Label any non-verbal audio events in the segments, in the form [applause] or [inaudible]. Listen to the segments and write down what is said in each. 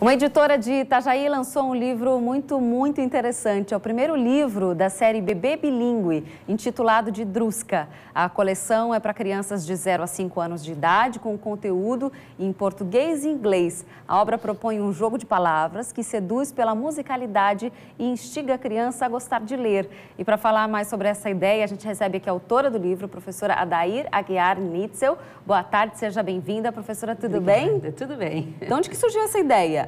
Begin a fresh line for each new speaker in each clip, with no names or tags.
Uma editora de Itajaí lançou um livro muito, muito interessante. É o primeiro livro da série Bebê Bilingue, intitulado de Drusca. A coleção é para crianças de 0 a 5 anos de idade, com conteúdo em português e inglês. A obra propõe um jogo de palavras que seduz pela musicalidade e instiga a criança a gostar de ler. E para falar mais sobre essa ideia, a gente recebe aqui a autora do livro, a professora Adair Aguiar Nitzel. Boa tarde, seja bem-vinda, professora, tudo
Obrigada,
bem?
Tudo bem.
De onde que surgiu essa ideia?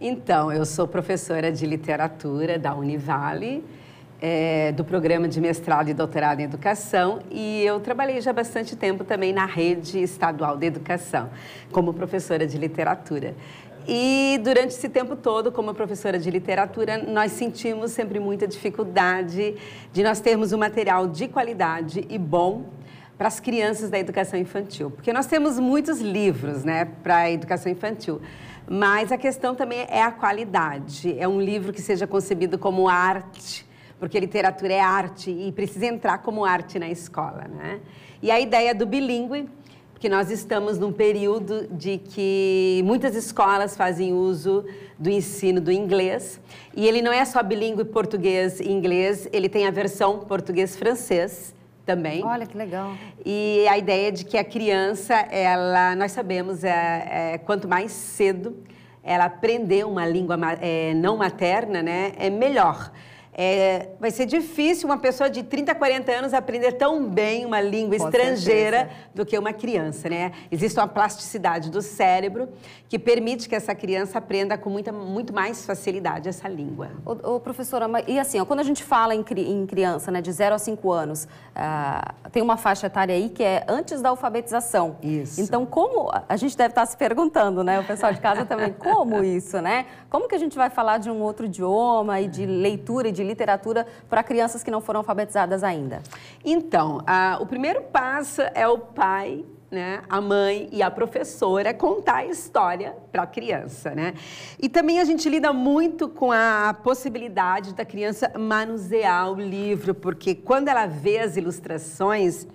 Então, eu sou professora de literatura da Univale, é, do programa de mestrado e doutorado em educação, e eu trabalhei já bastante tempo também na rede estadual de educação, como professora de literatura. E durante esse tempo todo, como professora de literatura, nós sentimos sempre muita dificuldade de nós termos um material de qualidade e bom para as crianças da educação infantil, porque nós temos muitos livros, né, para a educação infantil. Mas a questão também é a qualidade. É um livro que seja concebido como arte, porque literatura é arte e precisa entrar como arte na escola, né? E a ideia do bilíngue, porque nós estamos num período de que muitas escolas fazem uso do ensino do inglês, e ele não é só bilíngue português e inglês, ele tem a versão português-francês também.
Olha que legal.
E a ideia de que a criança, ela, nós sabemos, é, é quanto mais cedo ela aprender uma língua é, não materna, né, é melhor. É, vai ser difícil uma pessoa de 30, 40 anos aprender tão bem uma língua Com estrangeira certeza. do que uma criança, né? Existe uma plasticidade do cérebro que permite que essa criança aprenda com muita, muito mais facilidade essa língua.
Ô, ô professora, e assim, ó, quando a gente fala em, em, criança, né, de 0 a 5 anos, ah, tem uma faixa etária aí que é antes da alfabetização.
Isso.
Então, como, a gente deve estar se perguntando, né, o pessoal de casa também, como isso, né? Como que a gente vai falar de um outro idioma e de leitura e de literatura para crianças que não foram alfabetizadas ainda?
Então, a, o primeiro passo é o pai né, a mãe e a professora contar a história para a criança, né? E também a gente lida muito com a possibilidade da criança manusear o livro, porque quando ela vê as ilustrações,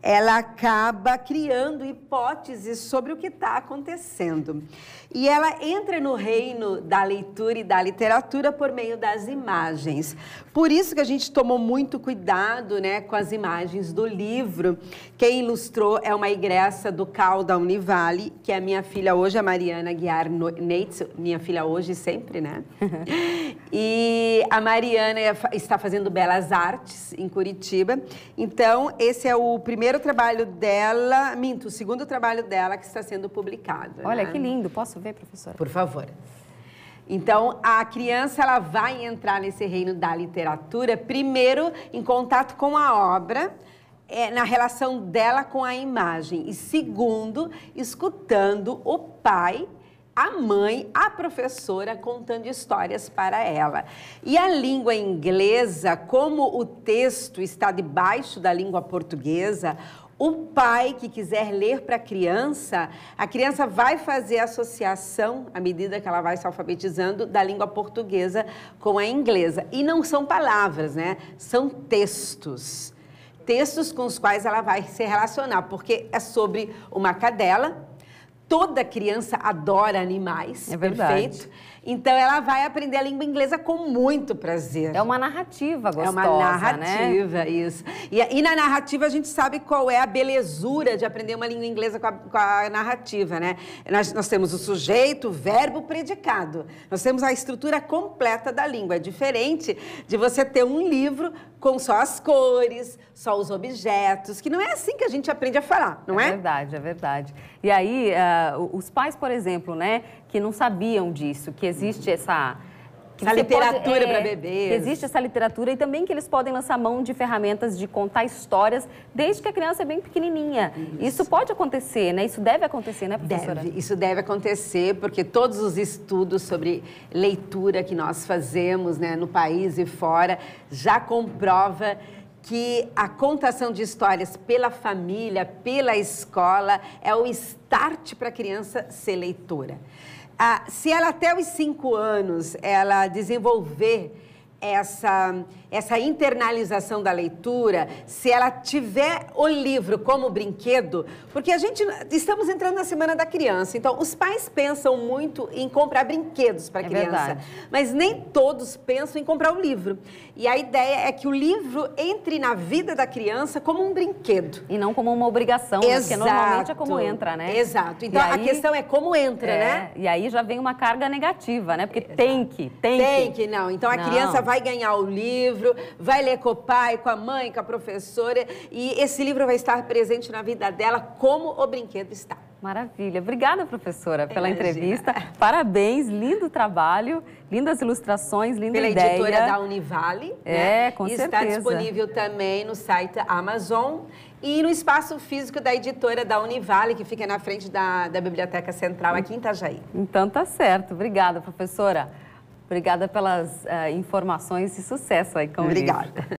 ela acaba criando hipóteses sobre o que está acontecendo. E ela entra no reino da leitura e da literatura por meio das imagens. Por isso que a gente tomou muito cuidado né, com as imagens do livro. Quem ilustrou é uma egressa do CAL da Univale, que é minha filha hoje, a Mariana Guiar Neitz, minha filha hoje sempre, né? [laughs] e a Mariana está fazendo Belas Artes em Curitiba. Então, esse é o primeiro primeiro trabalho dela, minto, o segundo trabalho dela que está sendo publicado.
Olha
né?
que lindo, posso ver, professora?
Por favor. Então, a criança ela vai entrar nesse reino da literatura, primeiro em contato com a obra, é, na relação dela com a imagem, e segundo, escutando o pai a mãe, a professora, contando histórias para ela. E a língua inglesa, como o texto está debaixo da língua portuguesa, o pai que quiser ler para a criança, a criança vai fazer associação, à medida que ela vai se alfabetizando, da língua portuguesa com a inglesa. E não são palavras, né? São textos. Textos com os quais ela vai se relacionar, porque é sobre uma cadela, Toda criança adora animais.
É verdade.
Perfeito. Então ela vai aprender a língua inglesa com muito prazer.
É uma narrativa gostosa,
É uma
né?
narrativa, né? isso. E, e, na narrativa a gente sabe qual é a belezura de aprender uma língua inglesa com a, com a narrativa, né? Nós, nós, temos o sujeito, o verbo, o predicado. Nós temos a estrutura completa da língua. É diferente de você ter um livro com só as cores, só os objetos, que não é assim que a gente aprende a falar, não é?
É verdade, é verdade. E aí, uh, os pais, por exemplo, né, que não sabiam disso, que existe essa
essa literatura é, para bebês.
Existe essa literatura e também que eles podem lançar mão de ferramentas de contar histórias desde que a criança é bem pequenininha. Isso, Isso pode acontecer, né? Isso deve acontecer, né, professora?
Deve. Isso deve acontecer porque todos os estudos sobre leitura que nós fazemos né, no país e fora já comprova que a contação de histórias pela família, pela escola, é o start para a criança ser leitora. Se ela até os cinco anos ela desenvolver essa, essa internalização da leitura, se ela tiver o livro como brinquedo, porque a gente estamos entrando na semana da criança, então os pais pensam muito em comprar brinquedos para a é criança, verdade. mas nem todos pensam em comprar o livro. E a ideia é que o livro entre na vida da criança como um brinquedo
e não como uma obrigação, Exato. porque normalmente é como entra, né?
Exato. Então aí, a questão é como entra, é, né?
E aí já vem uma carga negativa, né? Porque Exato. tem que, tem,
tem que. que não. Então a não. criança vai ganhar o livro, vai ler com o pai, com a mãe, com a professora, e esse livro vai estar presente na vida dela como o brinquedo está.
Maravilha. Obrigada, professora, pela Imagina. entrevista. Parabéns, lindo trabalho, lindas ilustrações, linda
pela
ideia.
Pela editora da Univale.
É, né? com e certeza.
Está disponível também no site Amazon e no espaço físico da editora da Univale, que fica na frente da, da Biblioteca Central aqui em Itajaí.
Então tá certo. Obrigada, professora. Obrigada pelas uh, informações e sucesso aí com
Obrigada.